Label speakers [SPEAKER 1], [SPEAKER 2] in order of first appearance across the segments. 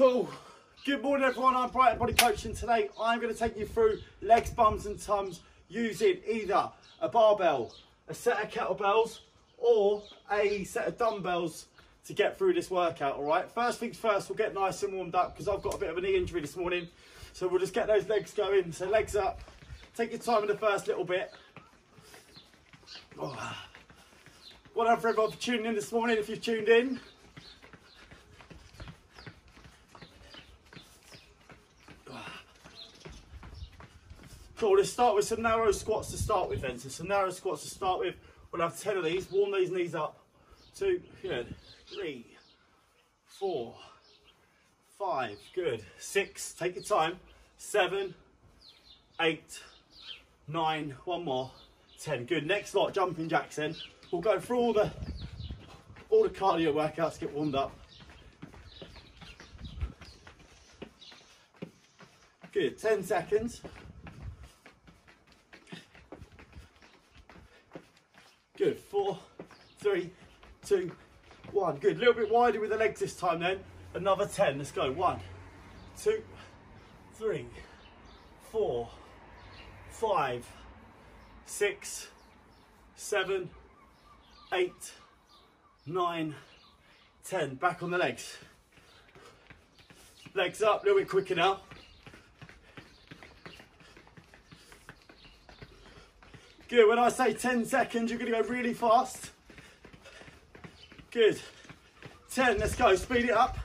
[SPEAKER 1] Cool. Good morning everyone, I'm Brighton Body Coach and today I'm going to take you through legs, bums and tums using either a barbell, a set of kettlebells or a set of dumbbells to get through this workout, alright? First things first, we'll get nice and warmed up because I've got a bit of a knee injury this morning. So we'll just get those legs going. So legs up, take your time in the first little bit. Oh. Well for everyone for tuning in this morning if you've tuned in. Cool, let's start with some narrow squats to start with then. So some narrow squats to start with. We'll have 10 of these, warm these knees up. Two, good. Three, four, five, good. Six, take your time. Seven, eight, nine, one more, 10. Good, next lot, jumping jacks then. We'll go through all the, all the cardio workouts, get warmed up. Good, 10 seconds. Good, four, three, two, one. Good, a little bit wider with the legs this time then. Another 10, let's go. One, two, three, four, five, six, seven, eight, nine, ten. Back on the legs. Legs up, a little bit quicker now. Good, when I say 10 seconds, you're gonna go really fast. Good. 10, let's go, speed it up.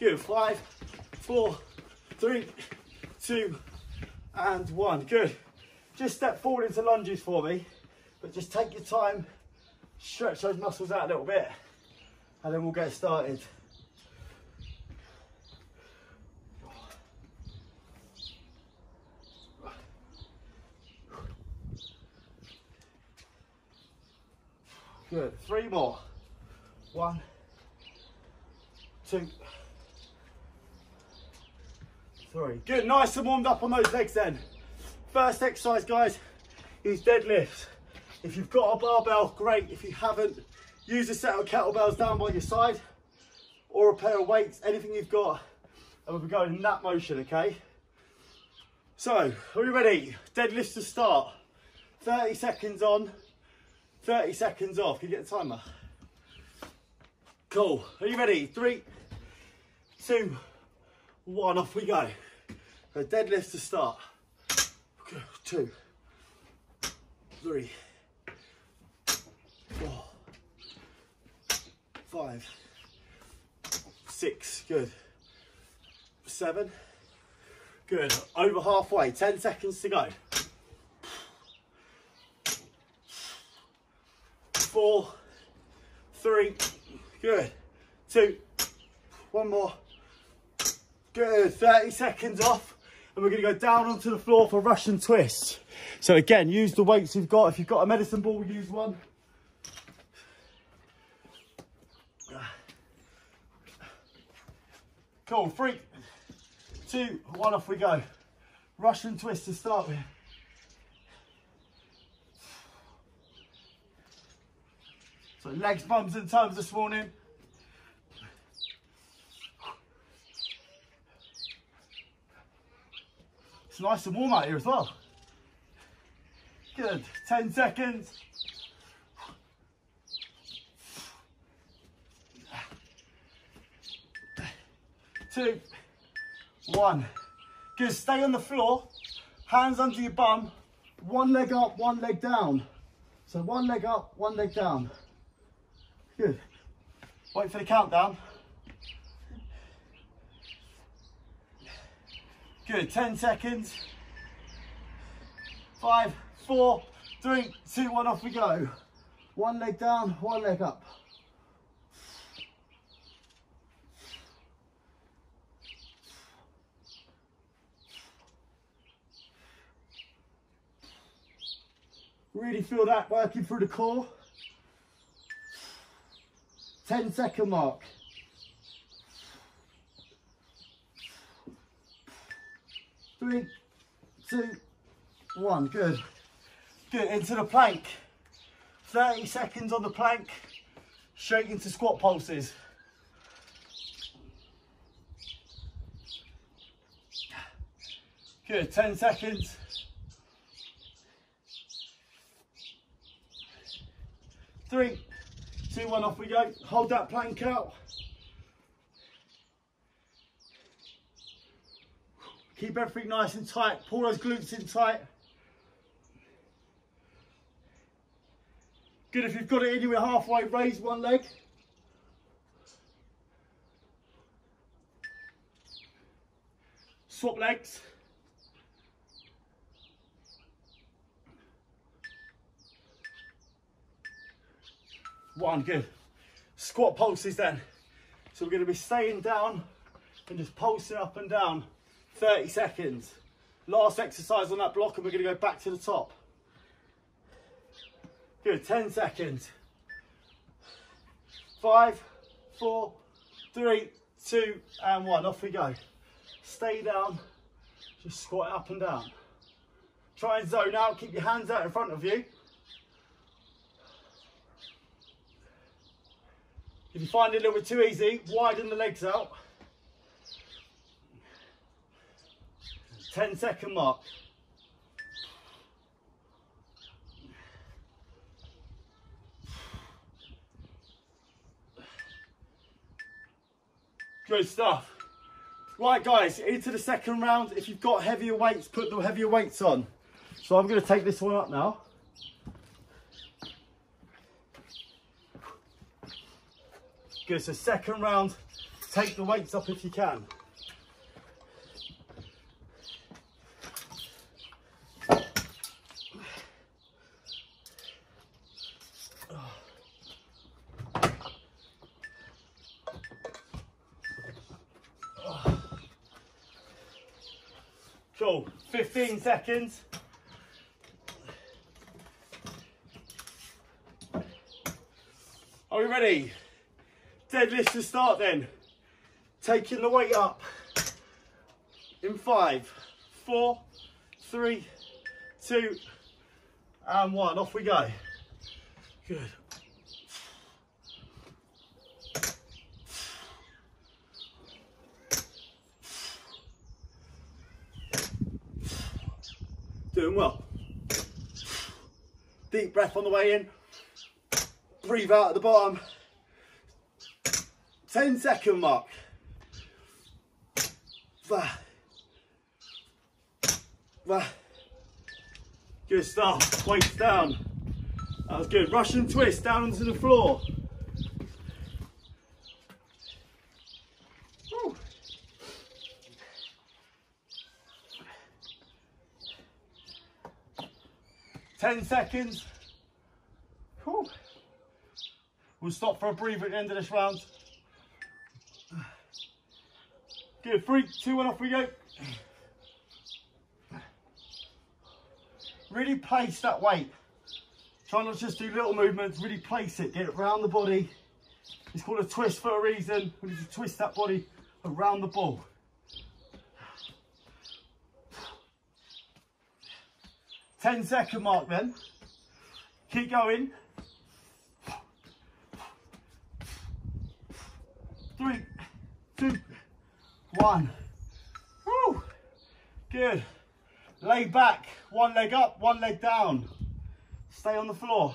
[SPEAKER 1] Good, five, four, three, two, and one. Good. Just step forward into lunges for me, but just take your time, stretch those muscles out a little bit, and then we'll get started. Good. Three more. One, two, three. Good. Nice and warmed up on those legs then. First exercise, guys, is deadlifts. If you've got a barbell, great. If you haven't, use a set of kettlebells down by your side or a pair of weights, anything you've got. And we'll be going in that motion, okay? So, are we ready? Deadlifts to start. 30 seconds on, 30 seconds off. Can you get the timer? Cool. Are you ready? Three, two, one. Off we go. So deadlifts to start. Two, three, four, five, six. Good. Seven. Good. Over halfway. 10 seconds to go. Four, three, good, two, one more, good, 30 seconds off. And we're gonna go down onto the floor for Russian twist. So again, use the weights you've got. If you've got a medicine ball, use one. Cool, three, two, one, off we go. Russian twist to start with. So legs, bums and toes this morning. It's nice and warm out here as well. Good, 10 seconds. Two, one. Good, stay on the floor, hands under your bum, one leg up, one leg down. So one leg up, one leg down. Good. Wait for the countdown. Good, 10 seconds. Five, four, three, two, one, off we go. One leg down, one leg up. Really feel that working through the core. 10 second mark. Three, two, one. Good. Good. Into the plank. 30 seconds on the plank. straight into squat pulses. Good, 10 seconds. Three, two, one, off we go. Hold that plank out. Keep everything nice and tight. Pull those glutes in tight. Good if you've got it anywhere halfway, raise one leg. Swap legs. One, good. Squat pulses then. So we're going to be staying down and just pulsing up and down 30 seconds. Last exercise on that block and we're going to go back to the top. Good, 10 seconds. Five, four, three, two, and one. Off we go. Stay down, just squat up and down. Try and zone out, keep your hands out in front of you. If you find it a little bit too easy, widen the legs out. 10 second mark. Good stuff. Right guys, into the second round. If you've got heavier weights, put the heavier weights on. So I'm gonna take this one up now. Good, so second round, take the weights up if you can. Cool, 15 seconds. Are we ready? Deadlift to start then. Taking the weight up. In five, four, three, two, and one. Off we go. Good. Doing well. Deep breath on the way in. Breathe out at the bottom. 10 second mark. Good stuff. Weights down. That was good. Russian twist down onto the floor. Ten seconds. We'll stop for a breather at the end of this round. Good, three, two, one, off we go. Really place that weight. Try not to just do little movements, really place it, get it around the body. It's called a twist for a reason. We need to twist that body around the ball. Ten second mark then. Keep going. Three, two, one. Woo. Good. Lay back, one leg up, one leg down. Stay on the floor.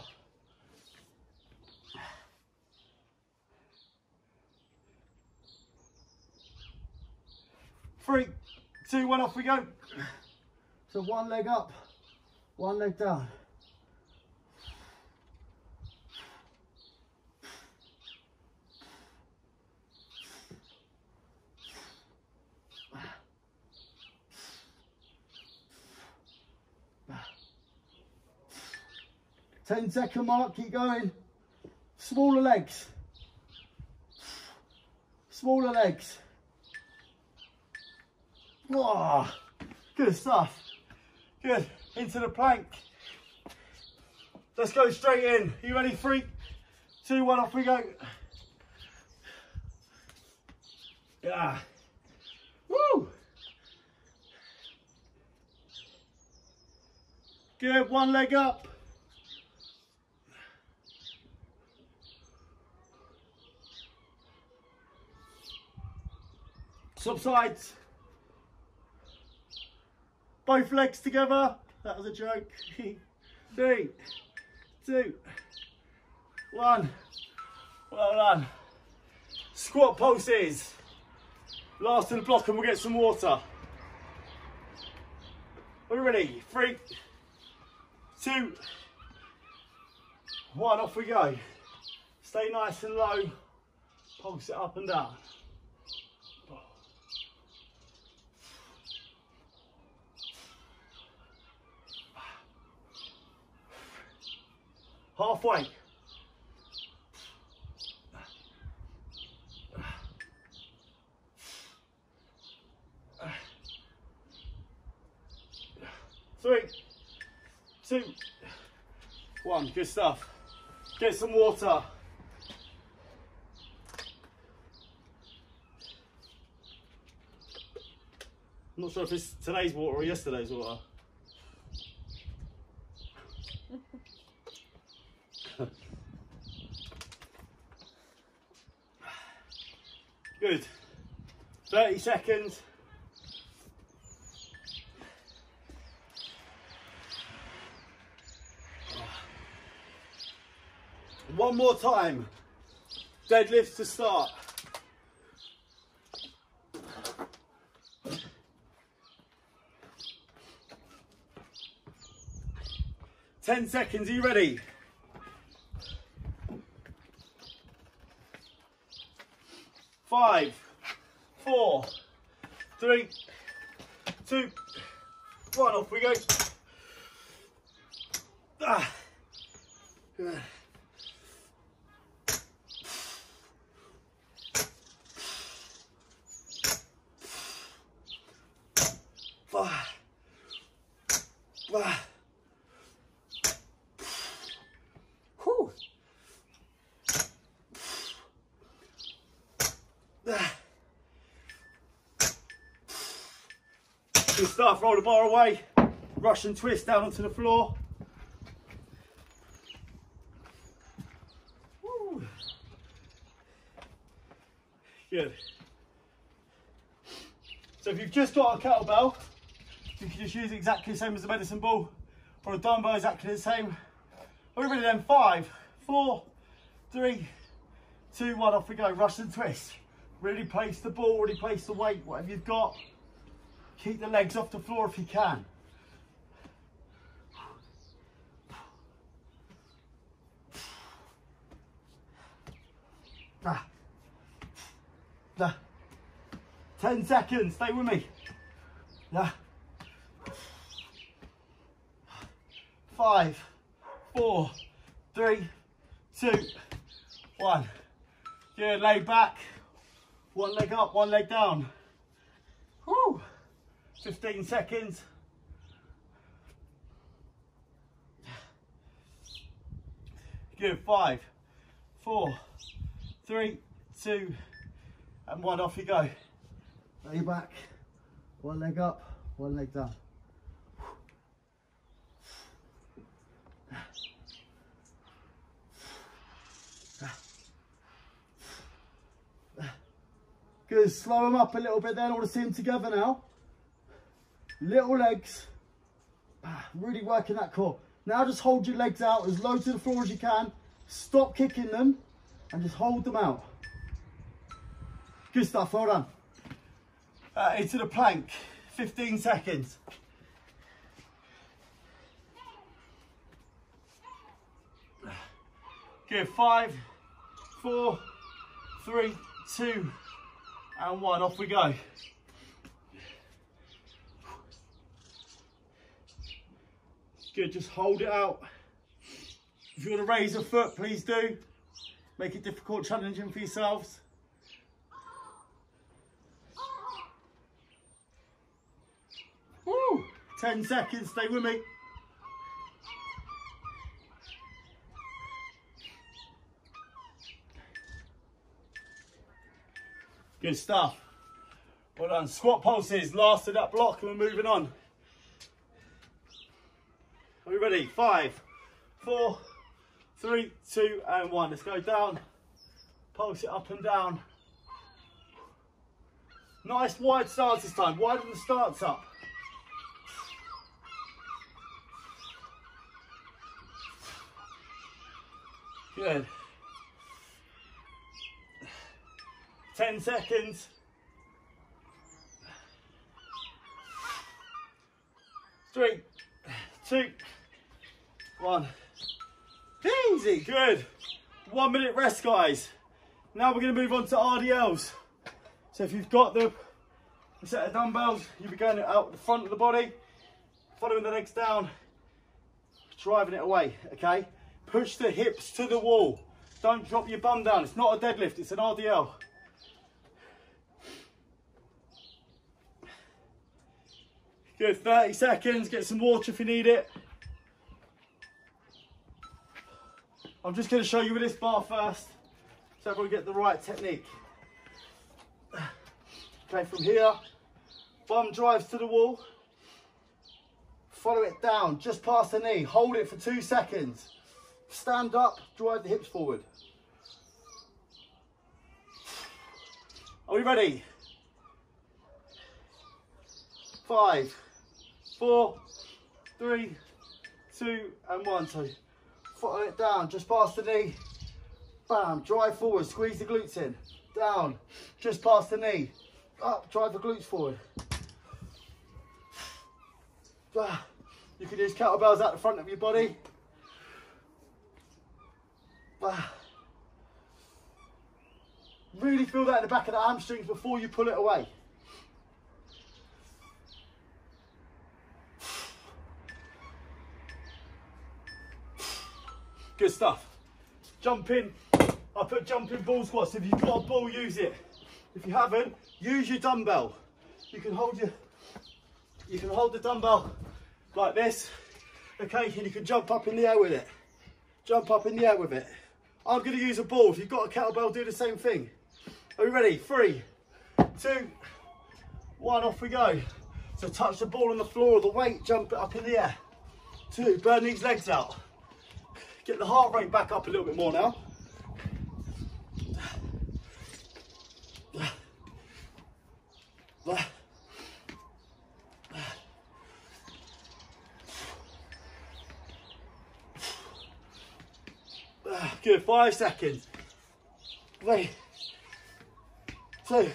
[SPEAKER 1] Three, two, one, off we go. So one leg up, one leg down. 10 second mark, keep going. Smaller legs. Smaller legs. Oh, good stuff. Good, into the plank. Let's go straight in. You ready? Three, two, one, off we go. Yeah. Woo! Good, one leg up. Swap sides. Both legs together. That was a joke. Three, two, one. Well done. Squat pulses. Last in the block and we'll get some water. Are we ready? Three, two, one, off we go. Stay nice and low. Pulse it up and down. Halfway. Three, two, one. Good stuff. Get some water. I'm not sure if it's today's water or yesterday's water. Good. 30 seconds. One more time. Deadlifts to start. Ten seconds, are you ready? Five, four, three, two, one, off we go. Ah. Good stuff, roll the bar away, Russian twist down onto the floor. Woo. Good. So if you've just got a kettlebell, you can just use exactly the same as the medicine ball, or a dumbbell exactly the same. We ready then? Five, four, three, two, one, off we go. Russian twist. Really place the ball, really place the weight, whatever you've got. Keep the legs off the floor if you can. Ah. Ah. 10 seconds, stay with me. Ah. Five, four, three, two, one. Good, lay back. One leg up, one leg down. Woo. 15 seconds. Good, five, four, three, two, and one, off you go. Lay back, one leg up, one leg down. Good, slow them up a little bit then, I want to see them together now little legs, ah, really working that core. Now just hold your legs out as low to the floor as you can. Stop kicking them and just hold them out. Good stuff, well done. Uh, into the plank, 15 seconds. Good, five, four, three, two, and one, off we go. Good, just hold it out. If you want to raise a foot, please do. Make it difficult, challenging for yourselves. Woo! 10 seconds, stay with me. Good stuff. Well done. Squat pulses, last of that block and we're moving on. We ready? Five, four, three, two, and one. Let's go down. Pulse it up and down. Nice wide stance this time. Widen the stance up. Good. 10 seconds. Three, two, one. Easy, good. One minute rest, guys. Now we're gonna move on to RDLs. So if you've got the set of dumbbells, you'll be going out the front of the body, following the legs down, driving it away, okay? Push the hips to the wall. Don't drop your bum down. It's not a deadlift, it's an RDL. Good, 30 seconds, get some water if you need it. I'm just gonna show you with this bar first, so everyone get the right technique. Okay, from here, bum drives to the wall, follow it down, just past the knee, hold it for two seconds. Stand up, drive the hips forward. Are we ready? Five, four, three, two, and one. So follow it down, just past the knee. Bam, drive forward, squeeze the glutes in. Down, just past the knee. Up, drive the glutes forward. You can use kettlebells at the front of your body. Really feel that in the back of the hamstrings before you pull it away. Good stuff. Jumping. I put jumping ball squats. If you've got a ball, use it. If you haven't, use your dumbbell. You can hold your, you can hold the dumbbell like this, okay, and you can jump up in the air with it. Jump up in the air with it. I'm going to use a ball. If you've got a kettlebell, do the same thing. Are we ready? Three, two, one, off we go. So touch the ball on the floor, the weight, jump it up in the air. Two, burn these legs out. Get the heart rate back up a little bit more now. Good, five seconds. Three, two.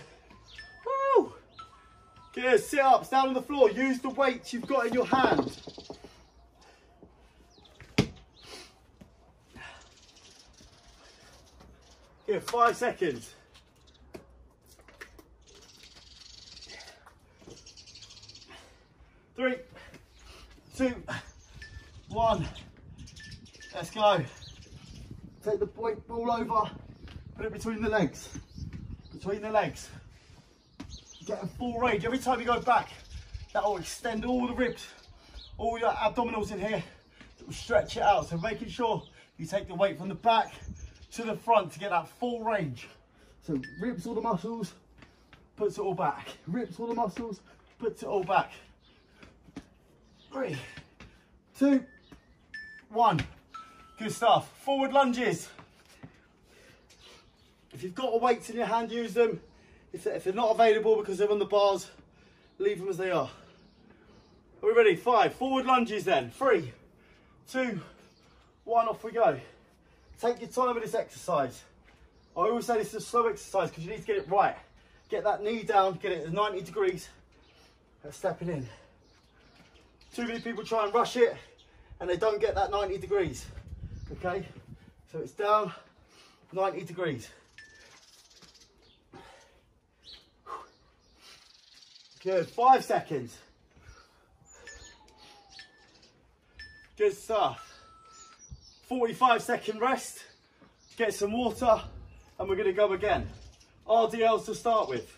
[SPEAKER 1] Good, sit ups down on the floor. Use the weights you've got in your hand. Good, five seconds. Three, two, one. Let's go. Take the point ball over, put it between the legs. Between the legs. Get a full range. Every time you go back, that will extend all the ribs, all your abdominals in here. It will stretch it out. So making sure you take the weight from the back to the front to get that full range. So rips all the muscles, puts it all back. Rips all the muscles, puts it all back. Three, two, one. Good stuff. Forward lunges. If you've got weights in your hand, use them. If they're, if they're not available because they're on the bars, leave them as they are. Are we ready? Five. Forward lunges then. Three, two, one, off we go. Take your time with this exercise. I always say this is a slow exercise because you need to get it right. Get that knee down, get it at 90 degrees. That's stepping in. Too many people try and rush it and they don't get that 90 degrees okay? So it's down 90 degrees. Good, five seconds. Good stuff. 45 second rest, get some water, and we're gonna go again. RDLs to start with.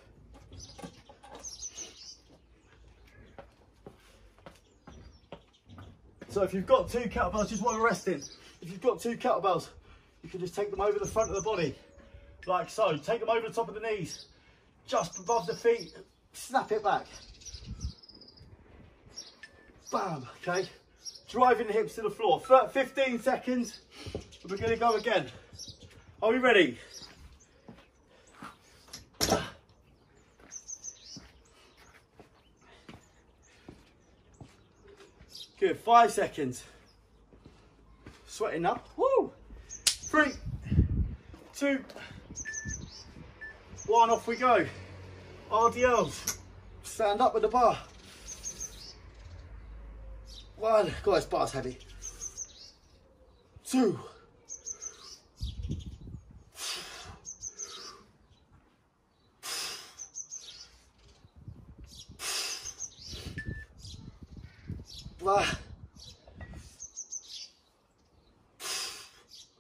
[SPEAKER 1] So if you've got two kettlebells, just while we're resting, if you've got two kettlebells, you can just take them over the front of the body, like so. Take them over the top of the knees, just above the feet, snap it back. Bam, okay driving the hips to the floor. 15 seconds, we're gonna go again. Are we ready? Good, five seconds. Sweating up, woo! Three, two, one, off we go. RDLs, stand up with the bar. One, this bar's heavy. Two.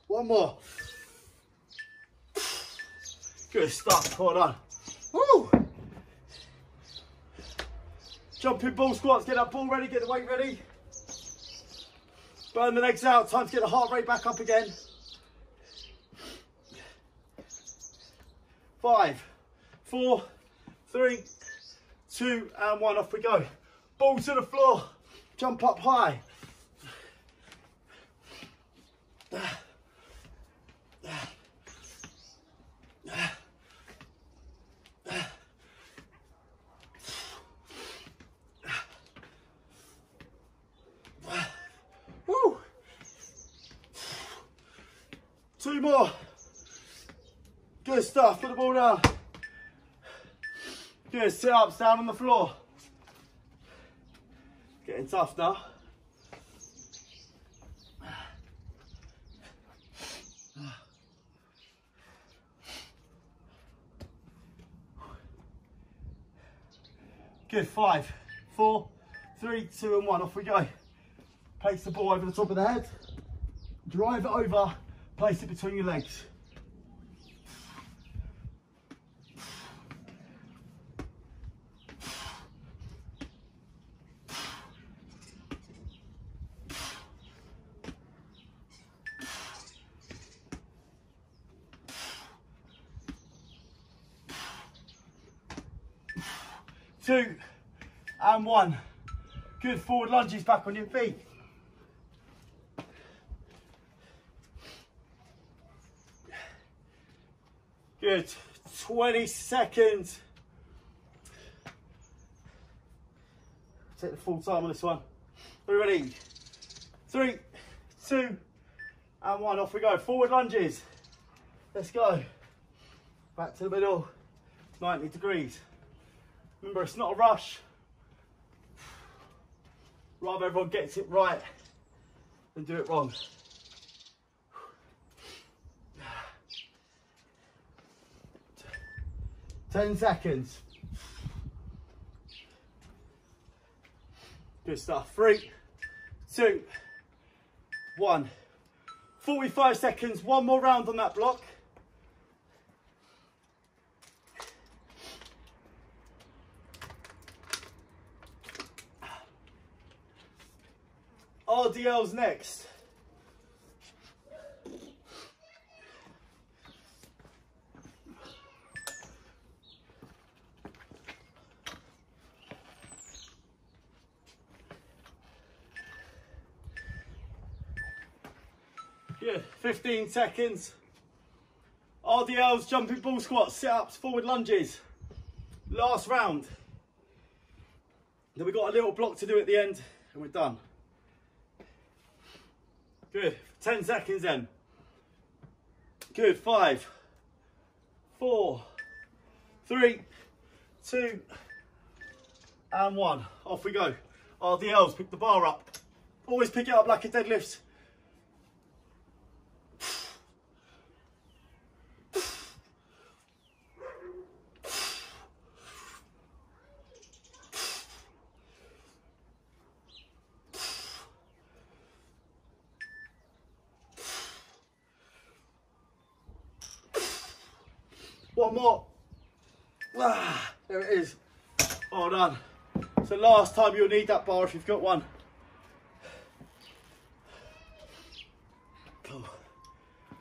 [SPEAKER 1] One more. Good stuff, hold on. Woo! Jumping ball squats, get that ball ready, get the weight ready. Burn the legs out, time to get the heart rate back up again. Five, four, three, two, and one, off we go. Ball to the floor, jump up high. Woo! Two more. Good stuff. Put the ball down. Good. Sit ups down on the floor. Getting tough now. Good. Five, four, three, two, and one. Off we go. Place the ball over the top of the head. Drive it over. Place it between your legs. Two and one. Good forward lunges back on your feet. Good. 20 seconds. Take the full time on this one. You ready? Three, two, and one. Off we go. Forward lunges. Let's go. Back to the middle. 90 degrees. Remember, it's not a rush. Rather everyone gets it right than do it wrong. 10 seconds. Good stuff. Three, two, one. 45 seconds. One more round on that block. RDL's next. Yeah, 15 seconds. RDLs, jumping ball squats, sit-ups, forward lunges. Last round. Then we've got a little block to do at the end and we're done. Good, 10 seconds then. Good, five, four, three, two, and one. Off we go. RDLs, pick the bar up. Always pick it up like a deadlift. One more. Ah, there it is. Well done. So last time you'll need that bar if you've got one. Cool.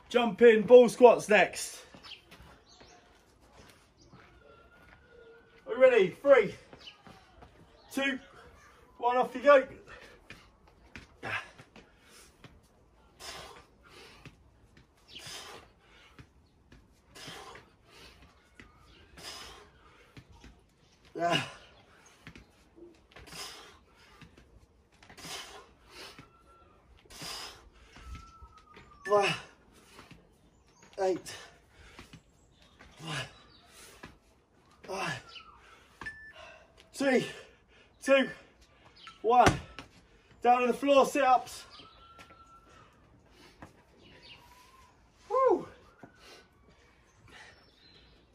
[SPEAKER 1] Jump in, ball squats next. Are you ready? Three, two, one, off you go. Yeah. Down on the floor, sit-ups. Woo!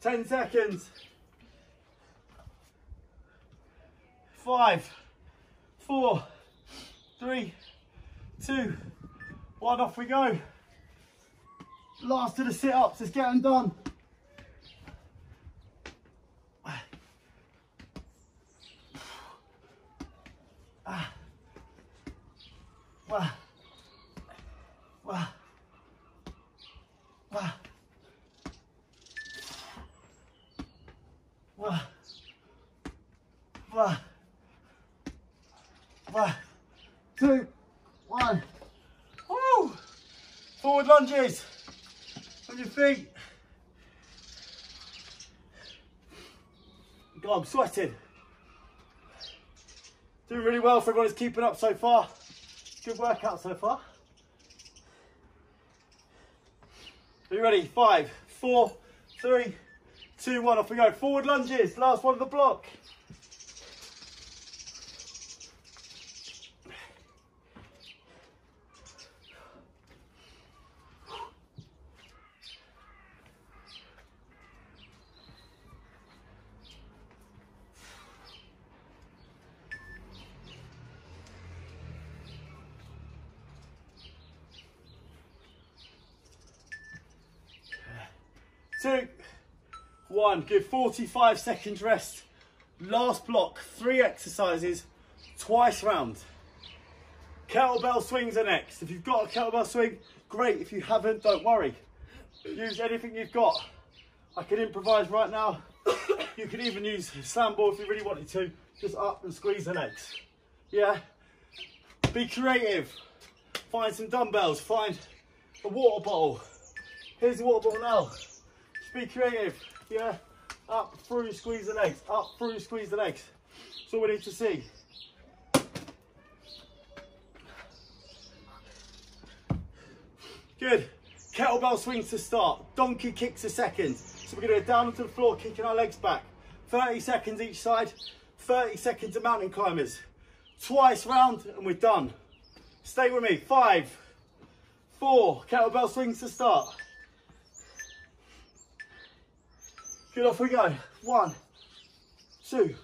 [SPEAKER 1] 10 seconds. Five, four, three, two, one, off we go. Last of the sit-ups, let's get them done. Ah. Wah. Two. One. Woo! Forward lunges on your feet. God, I'm sweating. Doing really well for everyone who's keeping up so far. Good workout so far. Are you ready? Five, four, three, two, one. Off we go. Forward lunges. Last one of the block. Two, one. Give 45 seconds rest. Last block, three exercises, twice round. Kettlebell swings are next. If you've got a kettlebell swing, great. If you haven't, don't worry. Use anything you've got. I can improvise right now. You can even use slam ball if you really wanted to. Just up and squeeze the legs. Yeah? Be creative. Find some dumbbells. Find a water bottle. Here's the water bottle now. Be creative. Yeah? Up, through, squeeze the legs. Up, through, squeeze the legs. That's all we need to see. Good. Kettlebell swings to start. Donkey kicks a second. So we're going to go down onto the floor, kicking our legs back. 30 seconds each side. 30 seconds of mountain climbers. Twice round and we're done. Stay with me. Five, four. Kettlebell swings to start. Good, off we go. One, two,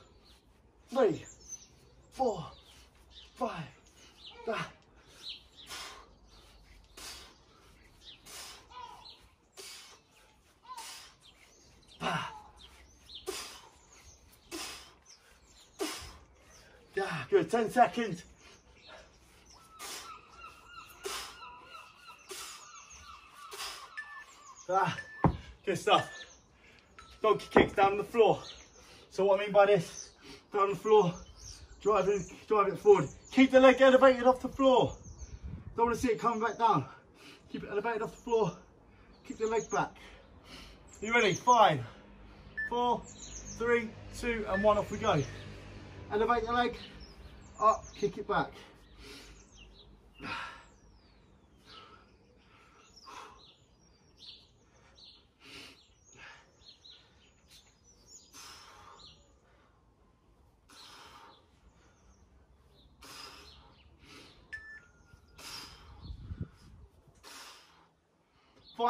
[SPEAKER 1] three, four, five. Ah. Ah. Yeah, good. 10 seconds. Ah, good stuff. Donkey kicks down the floor. So what I mean by this, down the floor, drive it, drive it forward. Keep the leg elevated off the floor. Don't want to see it coming back down. Keep it elevated off the floor. Keep the leg back. You ready? Five, four, three, two, and one. Off we go. Elevate the leg, up, kick it back.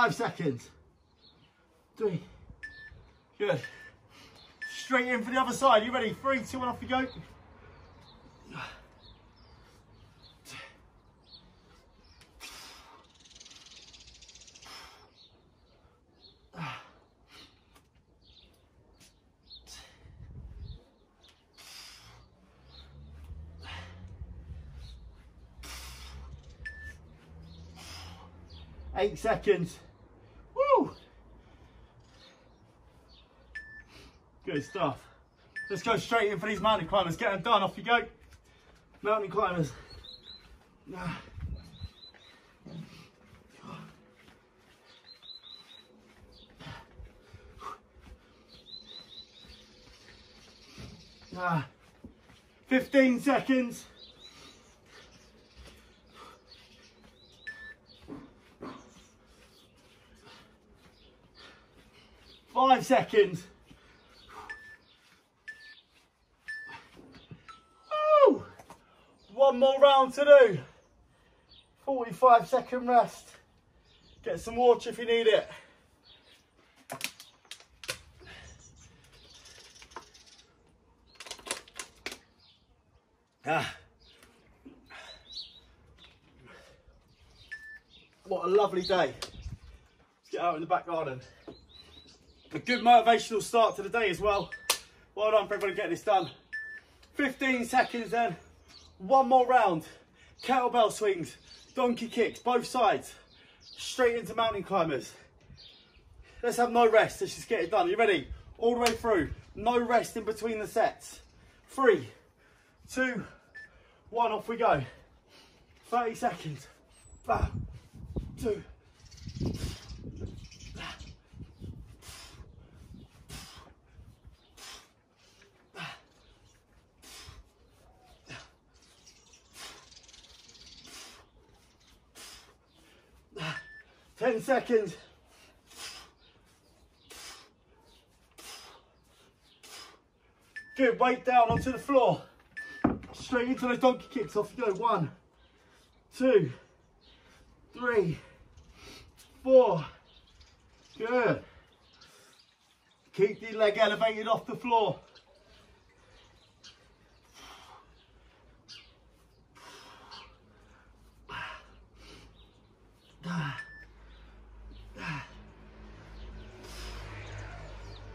[SPEAKER 1] Five seconds. Three. Good. Straight in for the other side. You ready? Three, two, one, off you go. Eight seconds. Good stuff. Let's go straight in for these mountain climbers. Get them done. Off you go. Mountain climbers. Nah. Nah. 15 seconds. Five seconds. One more round to do. 45 second rest. Get some water if you need it. Ah. What a lovely day. Let's get out in the back garden. A good motivational start to the day as well. Well done for everybody getting this done. 15 seconds then. One more round. Kettlebell swings, donkey kicks, both sides. Straight into mountain climbers. Let's have no rest. Let's just get it done. You ready? All the way through. No rest in between the sets. Three, two, one, off we go. 30 seconds. Bam, two, Ten seconds. Good, weight down onto the floor. Straight into those donkey kicks. Off you go. One, two, three, four. Good. Keep the leg elevated off the floor.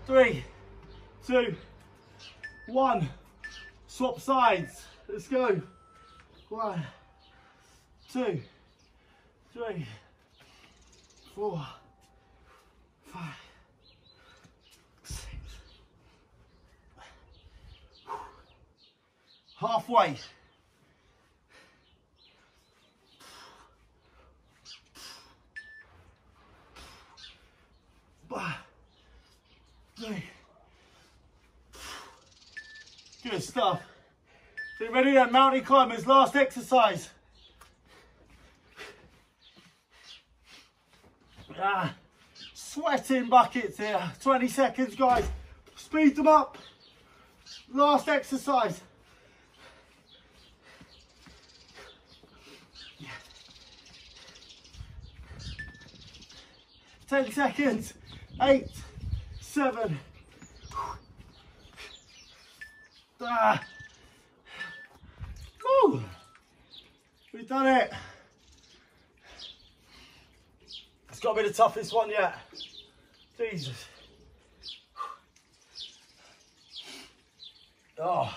[SPEAKER 1] Three, two, one. Swap sides. Let's go. One, two, three, four, five, six. Halfway. One, three. Good stuff. So you ready then, mountain climbers, last exercise. Ah, sweating buckets here. 20 seconds, guys. Speed them up. Last exercise. Ten seconds. Eight, seven. Ah. Woo. We've done it. It's got to be the toughest one yet. Jesus. Oh.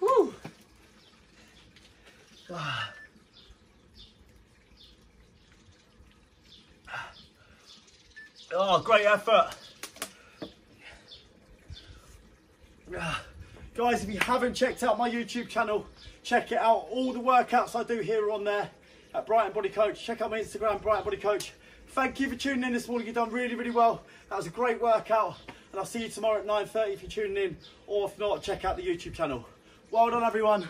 [SPEAKER 1] Woo. Ah. Oh, great effort. Guys, if you haven't checked out my YouTube channel, check it out. All the workouts I do here are on there at Brighton Body Coach. Check out my Instagram, Brighton Body Coach. Thank you for tuning in this morning. You've done really, really well. That was a great workout. And I'll see you tomorrow at 9.30 if you're tuning in. Or if not, check out the YouTube channel. Well done, everyone.